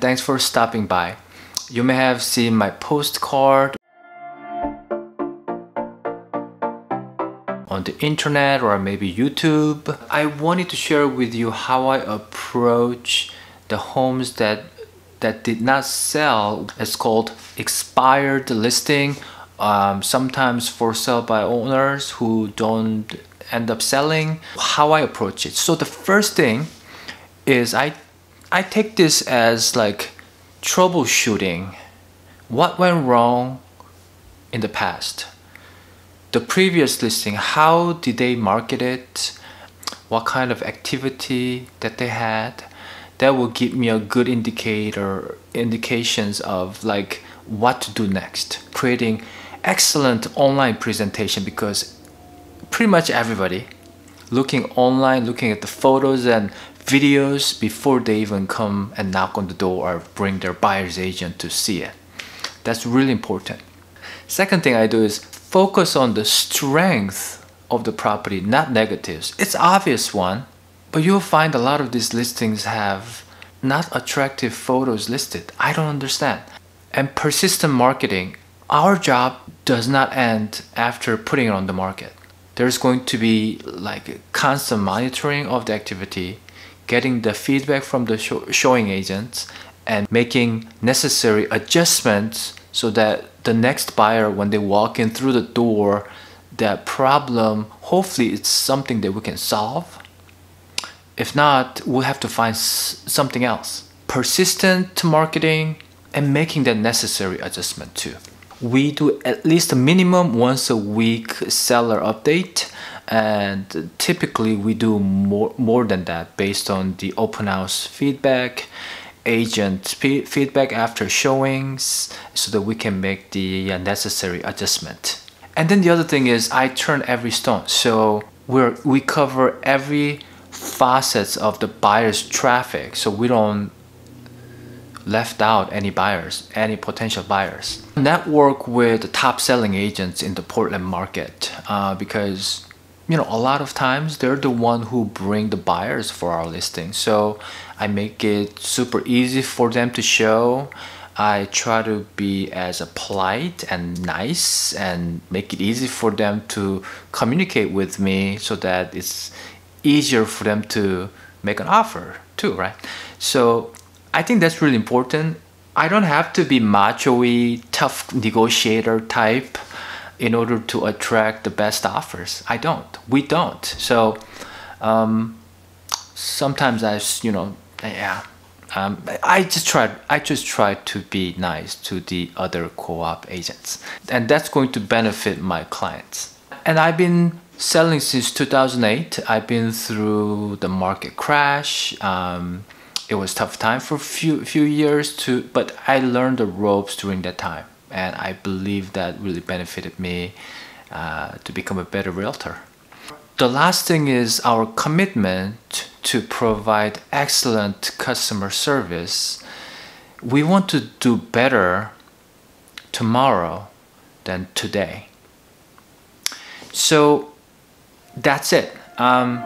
Thanks for stopping by. You may have seen my postcard on the internet or maybe YouTube. I wanted to share with you how I approach the homes that that did not sell. It's called expired listing. Um, sometimes for sale by owners who don't end up selling. How I approach it. So the first thing is I I take this as like troubleshooting. What went wrong in the past? The previous listing, how did they market it? What kind of activity that they had? That will give me a good indicator, indications of like what to do next. Creating excellent online presentation because pretty much everybody looking online, looking at the photos and videos before they even come and knock on the door or bring their buyer's agent to see it. That's really important. Second thing I do is focus on the strength of the property, not negatives. It's obvious one, but you'll find a lot of these listings have not attractive photos listed. I don't understand. And persistent marketing, our job does not end after putting it on the market. There's going to be like constant monitoring of the activity getting the feedback from the showing agents and making necessary adjustments so that the next buyer when they walk in through the door that problem hopefully it's something that we can solve. If not we'll have to find something else. Persistent marketing and making that necessary adjustment too. We do at least a minimum once a week seller update and typically we do more more than that based on the open house feedback agent feedback after showings so that we can make the uh, necessary adjustment. And then the other thing is i turn every stone. So we're we cover every facets of the buyer's traffic. So we don't left out any buyers, any potential buyers. Network with the top selling agents in the Portland market uh, because you know a lot of times they're the one who bring the buyers for our listing. So I make it super easy for them to show. I try to be as polite and nice and make it easy for them to communicate with me so that it's easier for them to make an offer too, right? So I think that's really important. I don't have to be macho-y, tough negotiator type in order to attract the best offers. I don't. We don't. So um, sometimes I, you know, yeah. Um, I just try. I just try to be nice to the other co-op agents, and that's going to benefit my clients. And I've been selling since 2008. I've been through the market crash. Um, it was tough time for a few few years to but I learned the ropes during that time and I believe that really benefited me uh, to become a better realtor. The last thing is our commitment to provide excellent customer service. We want to do better tomorrow than today. So that's it. Um,